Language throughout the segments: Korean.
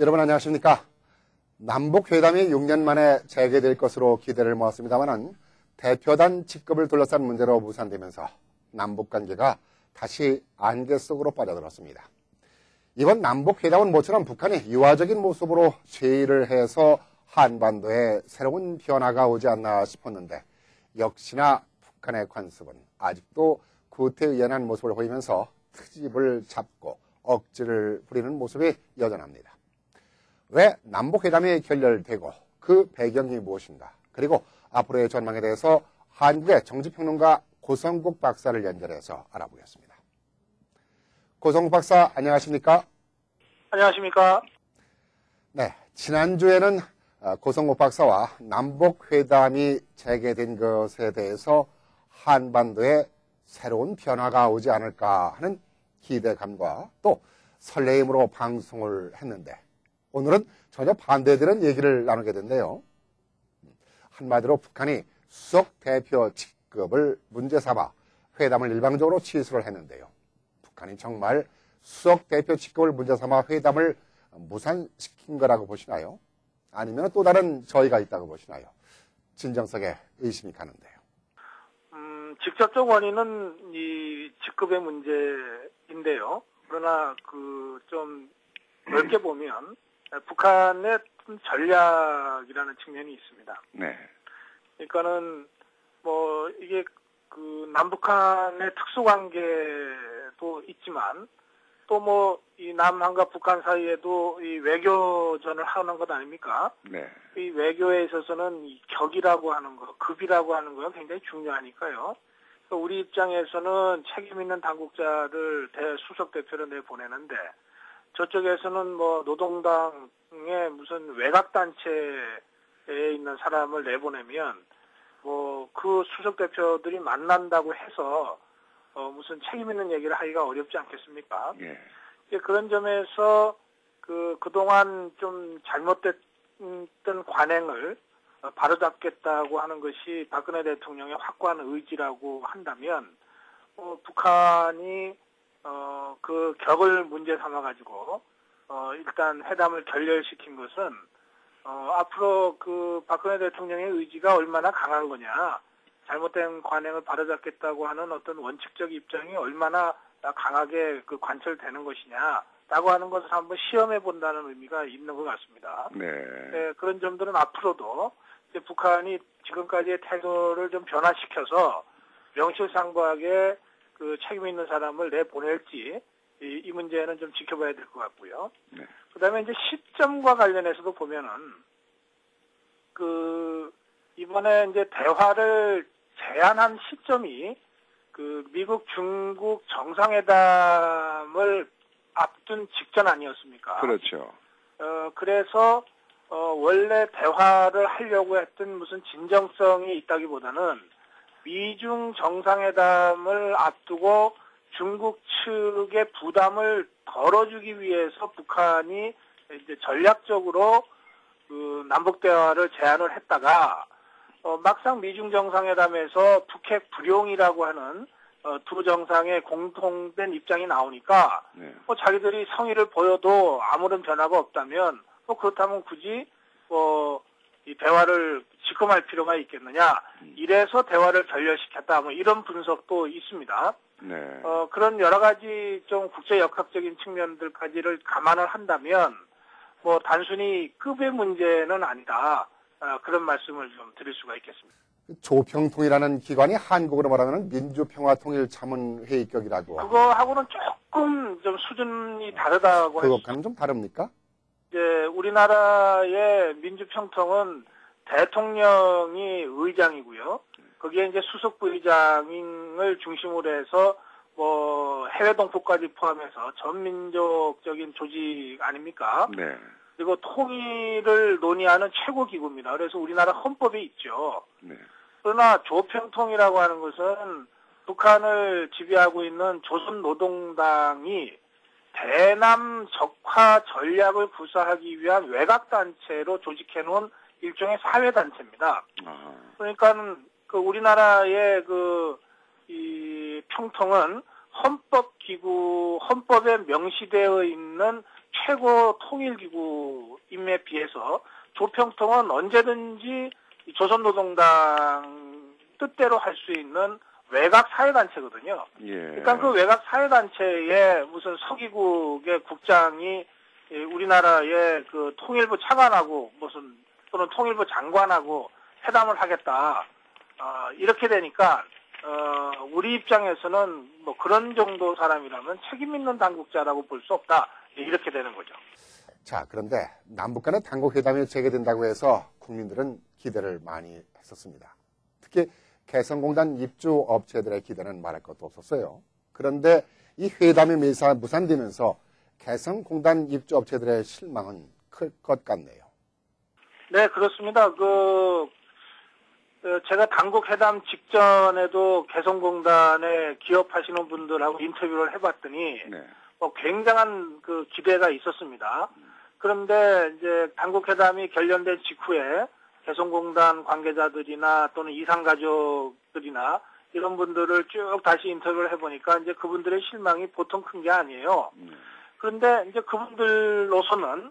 여러분 안녕하십니까? 남북회담이 6년 만에 재개될 것으로 기대를 모았습니다만은 대표단 직급을 둘러싼 문제로 무산되면서 남북 관계가 다시 안개 속으로 빠져들었습니다. 이번 남북회담은 모처럼 북한이 유화적인 모습으로 제의를 해서 한반도에 새로운 변화가 오지 않나 싶었는데 역시나 북한의 관습은 아직도 구태의연한 모습을 보이면서 트집을 잡고 억지를 부리는 모습이 여전합니다. 왜 남북회담이 결렬되고 그 배경이 무엇인가 그리고 앞으로의 전망에 대해서 한국의 정치평론가 고성국 박사를 연결해서 알아보겠습니다. 고성국 박사 안녕하십니까? 안녕하십니까? 네, 지난주에는 어, 고성국 박사와 남북회담이 재개된 것에 대해서 한반도에 새로운 변화가 오지 않을까 하는 기대감과 또 설레임으로 방송을 했는데 오늘은 전혀 반대되는 얘기를 나누게 된대요. 한마디로 북한이 수석 대표 직급을 문제 삼아 회담을 일방적으로 취소를 했는데요. 북한이 정말 수석 대표 직급을 문제 삼아 회담을 무산시킨 거라고 보시나요? 아니면 또 다른 저희가 있다고 보시나요? 진정석에 의심이 가는데요. 음, 직접적 원인은 이 직급의 문제인데요. 그러나 그 좀 넓게 보면 북한의 전략이라는 측면이 있습니다. 네. 그러니까는 뭐 이게 그 남북한의 특수 관계도 있지만 또 뭐 이 남한과 북한 사이에도 이 외교전을 하는 것 아닙니까? 네. 이 외교에 있어서는 이 격이라고 하는 거, 급이라고 하는 거가 굉장히 중요하니까요. 우리 입장에서는 책임 있는 당국자를 대수석 대표로 내 보내는데 저쪽에서는 뭐 노동당의 무슨 외곽 단체에 있는 사람을 내보내면 뭐 그 수석 대표들이 만난다고 해서 어 무슨 책임 있는 얘기를 하기가 어렵지 않겠습니까? 예. 그런 점에서 그 그동안 좀 잘못됐던 관행을 어, 바로잡겠다고 하는 것이 박근혜 대통령의 확고한 의지라고 한다면 어, 북한이 어, 그 격을 문제 삼아 가지고 어, 일단 회담을 결렬시킨 것은 어, 앞으로 그 박근혜 대통령의 의지가 얼마나 강한 거냐 잘못된 관행을 바로잡겠다고 하는 어떤 원칙적 입장이 얼마나 강하게 그 관철되는 것이냐 라고 하는 것을 한번 시험해 본다는 의미가 있는 것 같습니다. 네. 네, 그런 점들은 앞으로도 이제 북한이 지금까지의 태도를 좀 변화시켜서 명실상부하게 그 책임 있는 사람을 내보낼지 이, 이 문제는 좀 지켜봐야 될 것 같고요. 네. 그다음에 이제 시점과 관련해서도 보면은 그 이번에 이제 대화를 제안한 시점이 그 미국 중국 정상회담을 앞둔 직전 아니었습니까? 그렇죠. 어, 그래서, 어, 원래 대화를 하려고 했던 무슨 진정성이 있다기보다는 미중 정상회담을 앞두고 중국 측의 부담을 덜어주기 위해서 북한이 이제 전략적으로 그 남북 대화를 제안을 했다가 어, 막상 미중 정상회담에서 북핵 불용이라고 하는 어, 두 정상의 공통된 입장이 나오니까 네. 뭐 자기들이 성의를 보여도 아무런 변화가 없다면 뭐 그렇다면 굳이 뭐 이 대화를 지금할 필요가 있겠느냐 이래서 대화를 결렬시켰다 뭐 이런 분석도 있습니다. 네. 어 그런 여러 가지 좀 국제 역학적인 측면들까지를 감안을 한다면 뭐 단순히 급의 문제는 아니다 어, 그런 말씀을 좀 드릴 수가 있겠습니다. 조평통이라는 기관이 한국으로 말하면 민주평화통일자문회의격이라고 그거하고는 조금 좀 수준이 다르다고 그것과는 좀 다릅니까? 이제 우리나라의 민주평통은 대통령이 의장이고요. 거기에 이제 수석 부의장을 중심으로 해서 뭐 해외 동포까지 포함해서 전민족적인 조직 아닙니까? 네. 그리고 통일을 논의하는 최고 기구입니다. 그래서 우리나라 헌법에 있죠. 네. 그러나 조평통이라고 하는 것은 북한을 지배하고 있는 조선 노동당이 대남 적화 전략을 구사하기 위한 외곽 단체로 조직해 놓은 일종의 사회 단체입니다. 아. 그러니까 그 우리나라의 그이 평통은 헌법 기구 헌법에 명시되어 있는 최고 통일 기구 임에 비해서 조평통은 언제든지 이 조선노동당 뜻대로 할 수 있는 외곽 사회단체거든요. 예. 그러니까 그 외곽 사회단체에 무슨 서기국의 국장이 이 우리나라의 그 통일부 차관하고 무슨 또는 통일부 장관하고 회담을 하겠다. 아, 이렇게 되니까 어, 우리 입장에서는 뭐 그런 정도 사람이라면 책임 있는 당국자라고 볼 수 없다. 이렇게 되는 거죠. 자, 그런데 남북 간의 당국 회담이 재개된다고 해서 국민들은 기대를 많이 했었습니다. 특히 개성공단 입주 업체들의 기대는 말할 것도 없었어요. 그런데 이 회담이 매사 무산되면서 개성공단 입주 업체들의 실망은 클 것 같네요. 네, 그렇습니다. 그, 어, 제가 당국 회담 직전에도 개성공단에 기업하시는 분들하고 인터뷰를 해봤더니, 네. 뭐 굉장한 그 기대가 있었습니다. 그런데 이제 당국 회담이 결련된 직후에 개성공단 관계자들이나 또는 이상가족들이나 이런 분들을 쭉 다시 인터뷰를 해보니까 이제 그분들의 실망이 보통 큰 게 아니에요. 음. 그런데 이제 그분들로서는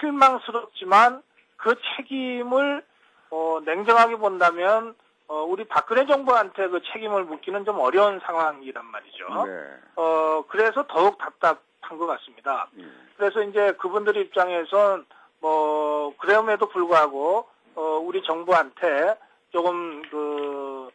실망스럽지만 그 책임을 어, 냉정하게 본다면 어, 우리 박근혜 정부한테 그 책임을 묻기는 좀 어려운 상황이란 말이죠. 네. 어, 그래서 더욱 답답한 것 같습니다. 예. 그래서 이제 그분들 입장에선 뭐 그럼에도 불구하고 어, 우리 정부한테 조금 그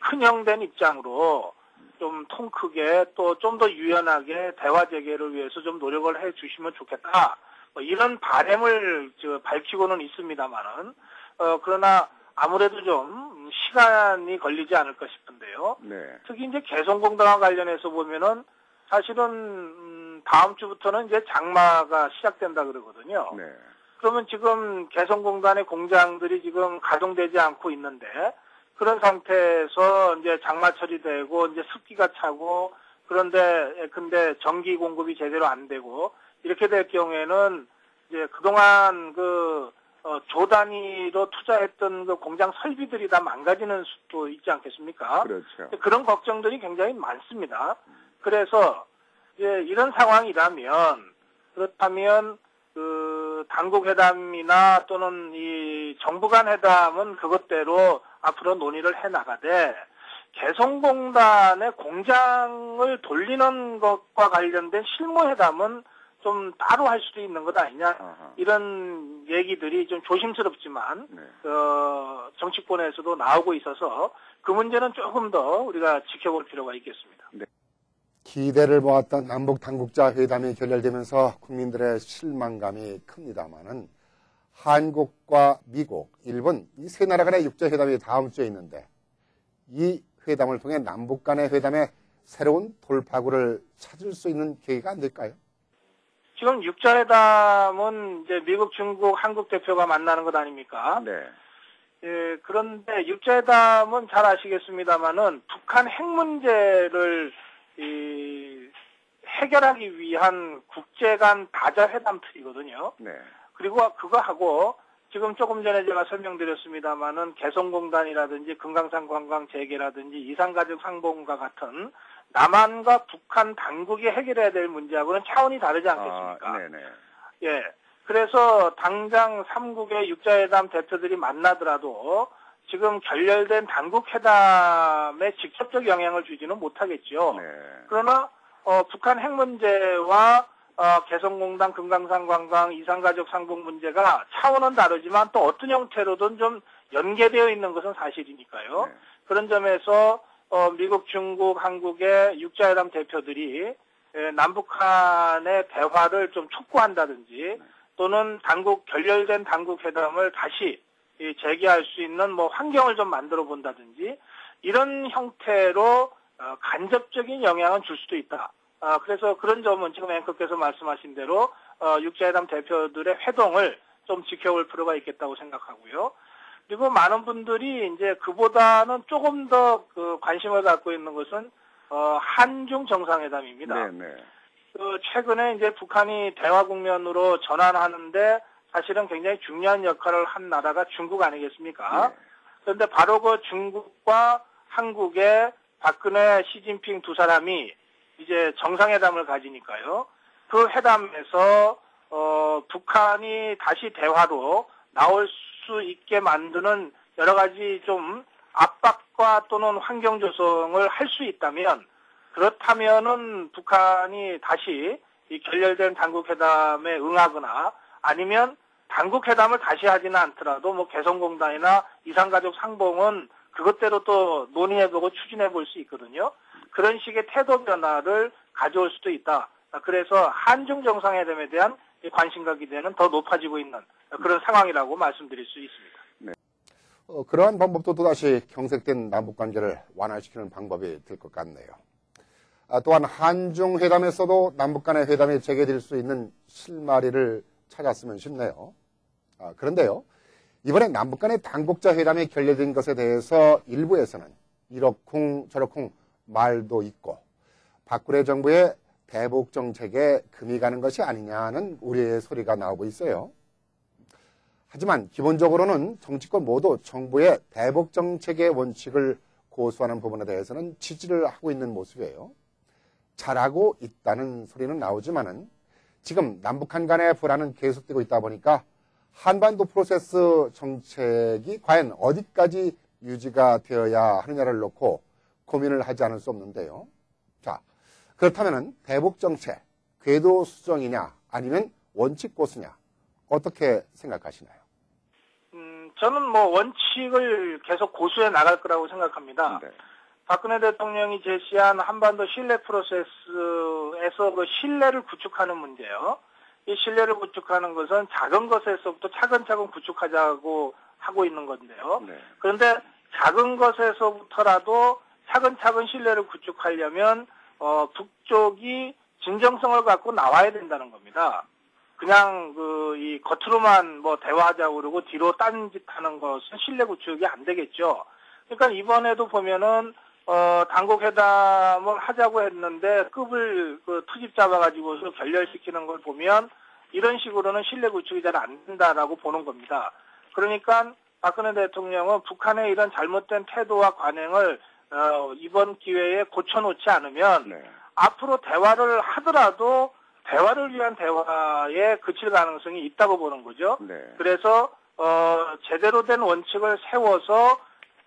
큰형된 입장으로 좀 통 크게 또 좀 더 유연하게 대화 재개를 위해서 좀 노력을 해 주시면 좋겠다. 뭐 이런 바램을 저 밝히고는 있습니다만은 어 그러나 아무래도 좀 시간이 걸리지 않을까 싶은데요. 네. 특히 이제 개성공단과 관련해서 보면은 사실은 음, 다음 주부터는 이제 장마가 시작된다 그러거든요. 네. 그러면 지금 개성공단의 공장들이 지금 가동되지 않고 있는데 그런 상태에서 이제 장마철이 되고 이제 습기가 차고 그런데 근데 전기 공급이 제대로 안 되고 이렇게 될 경우에는 이제 그동안 그 어, 조 단위로 투자했던 그 공장 설비들이 다 망가지는 수도 있지 않겠습니까? 그렇죠. 그런 걱정들이 굉장히 많습니다. 그래서 이제 이런 상황이라면 그렇다면 그 당국 회담이나 또는 이 정부 간 회담은 그것대로 앞으로 논의를 해 나가되 개성공단의 공장을 돌리는 것과 관련된 실무 회담은 좀 따로 할 수도 있는 것 아니냐 아하. 이런 얘기들이 좀 조심스럽지만 네. 어, 정치권에서도 나오고 있어서 그 문제는 조금 더 우리가 지켜볼 필요가 있겠습니다. 기대를 모았던 남북 당국자 회담이 결렬되면서 국민들의 실망감이 큽니다만은 한국과 미국, 일본 이 세 나라 간의 육자 회담이 다음 주에 있는데 이 회담을 통해 남북 간의 회담에 새로운 돌파구를 찾을 수 있는 계기가 안 될까요? 지금 육자 회담은 이제 미국, 중국, 한국 대표가 만나는 것 아닙니까? 네. 예, 그런데 육자 회담은 잘 아시겠습니다만은 북한 핵 문제를 이, 해결하기 위한 국제 간 다자 회담 틀이거든요. 네. 그리고 그거하고 지금 조금 전에 제가 설명드렸습니다만은 개성공단이라든지 금강산 관광 재개라든지 이산가족 상봉과 같은 남한과 북한 당국이 해결해야 될 문제하고는 차원이 다르지 않겠습니까? 아, 네네. 예. 그래서 당장 3국의 육자회담 대표들이 만나더라도 지금 결렬된 당국 회담에 직접적 영향을 주지는 못하겠죠. 네. 그러나 어, 북한 핵 문제와 어, 개성공단, 금강산 관광, 이산가족 상봉 문제가 차원은 다르지만 또 어떤 형태로든 좀 연계되어 있는 것은 사실이니까요. 네. 그런 점에서 어, 미국, 중국, 한국의 육자회담 대표들이 에, 남북한의 대화를 좀 촉구한다든지 또는 당국 결렬된 당국 회담을 다시 이, 재개할 수 있는 뭐 환경을 좀 만들어 본다든지 이런 형태로 어, 간접적인 영향은 줄 수도 있다. 아, 그래서 그런 점은 지금 앵커께서 말씀하신 대로 어, 육자회담 대표들의 회동을 좀 지켜볼 필요가 있겠다고 생각하고요. 그리고 많은 분들이 이제 그보다는 조금 더 그 관심을 갖고 있는 것은 어, 한중 정상회담입니다. 네네. 그 최근에 이제 북한이 대화 국면으로 전환하는데 사실은 굉장히 중요한 역할을 한 나라가 중국 아니겠습니까? 네. 그런데 바로 그 중국과 한국의 박근혜, 시진핑 두 사람이 이제 정상회담을 가지니까요. 그 회담에서 어, 북한이 다시 대화로 나올 수 있게 만드는 여러 가지 좀 압박과 또는 환경 조성을 할 수 있다면 그렇다면은 북한이 다시 이 결렬된 당국회담에 응하거나 아니면 당국 회담을 다시 하지는 않더라도 뭐 개성공단이나 이산가족 상봉은 그것대로 또 논의해보고 추진해볼 수 있거든요. 그런 식의 태도 변화를 가져올 수도 있다. 그래서 한중 정상회담에 대한 이 관심과 기대는 더 높아지고 있는 그런 상황이라고 말씀드릴 수 있습니다. 어, 그러한 방법도 또다시 경색된 남북 관계를 완화시키는 방법이 될 것 같네요. 아, 또한 한중 회담에서도 남북 간의 회담이 재개될 수 있는 실마리를 찾았으면 싶네요. 아, 그런데요. 이번에 남북 간의 당국자 회담이 결렬된 것에 대해서 일부에서는 이러쿵 저러쿵 말도 있고 박근혜 정부의 대북 정책에 금이 가는 것이 아니냐는 우리의 소리가 나오고 있어요. 하지만 기본적으로는 정치권 모두 정부의 대북 정책의 원칙을 고수하는 부분에 대해서는 지지를 하고 있는 모습이에요. 잘하고 있다는 소리는 나오지만은 지금 남북한 간의 불안은 계속되고 있다 보니까 한반도 프로세스 정책이 과연 어디까지 유지가 되어야 하느냐를 놓고 고민을 하지 않을 수 없는데요. 자, 그렇다면 대북 정책, 궤도 수정이냐 아니면 원칙 고수냐 어떻게 생각하시나요? 음, 저는 뭐 원칙을 계속 고수해 나갈 거라고 생각합니다. 네. 박근혜 대통령이 제시한 한반도 신뢰 프로세스에서 그 신뢰를 구축하는 문제요. 이 신뢰를 구축하는 것은 작은 것에서부터 차근차근 구축하자고 하고 있는 건데요. 네. 그런데 작은 것에서부터라도 차근차근 신뢰를 구축하려면 어, 북쪽이 진정성을 갖고 나와야 된다는 겁니다. 그냥 그 이 겉으로만 뭐 대화하자고 그러고 뒤로 딴짓하는 것은 신뢰 구축이 안 되겠죠. 그러니까 이번에도 보면은 어 당국 회담을 하자고 했는데 급을 그 투집 잡아가지고서 결렬시키는 걸 보면 이런 식으로는 신뢰 구축이 잘 안 된다라고 보는 겁니다. 그러니까 박근혜 대통령은 북한의 이런 잘못된 태도와 관행을 어, 이번 기회에 고쳐놓지 않으면 네. 앞으로 대화를 하더라도 대화를 위한 대화에 그칠 가능성이 있다고 보는 거죠. 네. 그래서 어, 제대로 된 원칙을 세워서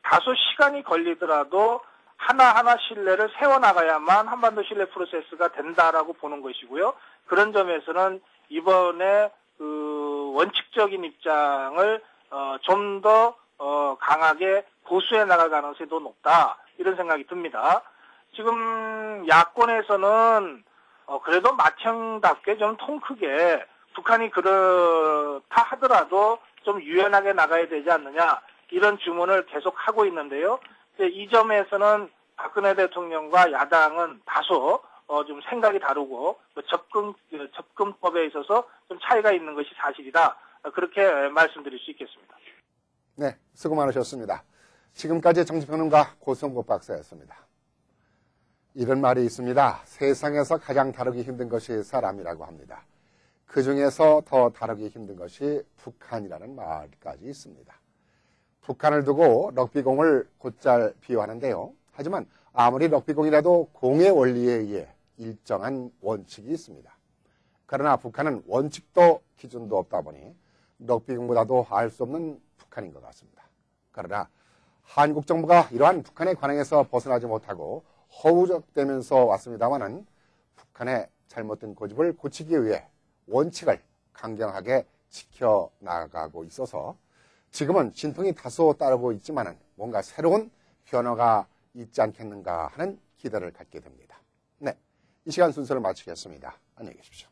다소 시간이 걸리더라도 하나하나 신뢰를 세워나가야만 한반도 신뢰 프로세스가 된다라고 보는 것이고요. 그런 점에서는 이번에 그 원칙적인 입장을 어, 좀더 어, 강하게 고수해 나갈 가능성이 더 높다 이런 생각이 듭니다. 지금 야권에서는 어, 그래도 맏형답게 좀 통 크게 북한이 그렇다 하더라도 좀 유연하게 나가야 되지 않느냐 이런 주문을 계속 하고 있는데요. 이 점에서는 박근혜 대통령과 야당은 다소 어, 좀 생각이 다르고 그 접근 그 접근법에 있어서 좀 차이가 있는 것이 사실이다. 어, 그렇게 말씀드릴 수 있겠습니다. 네, 수고 많으셨습니다. 지금까지 정치평론가 고성국 박사였습니다. 이런 말이 있습니다. 세상에서 가장 다루기 힘든 것이 사람이라고 합니다. 그 중에서 더 다루기 힘든 것이 북한이라는 말까지 있습니다. 북한을 두고 럭비공을 곧잘 비유하는데요. 하지만 아무리 럭비공이라도 공의 원리에 의해 일정한 원칙이 있습니다. 그러나 북한은 원칙도 기준도 없다 보니 럭비공보다도 알 수 없는 북한인 것 같습니다. 그러나 한국 정부가 이러한 북한의 관행에서 벗어나지 못하고 허우적대면서 왔습니다마는 북한의 잘못된 고집을 고치기 위해 원칙을 강경하게 지켜나가고 있어서 지금은 진통이 다소 따르고 있지만은 뭔가 새로운 변화가 있지 않겠는가 하는 기대를 갖게 됩니다. 네. 이 시간 순서를 마치겠습니다. 안녕히 계십시오.